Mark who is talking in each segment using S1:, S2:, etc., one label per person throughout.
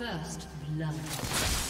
S1: First blood.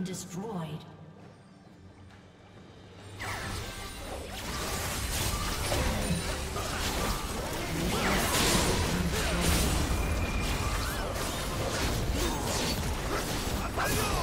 S1: been destroyed. Hello!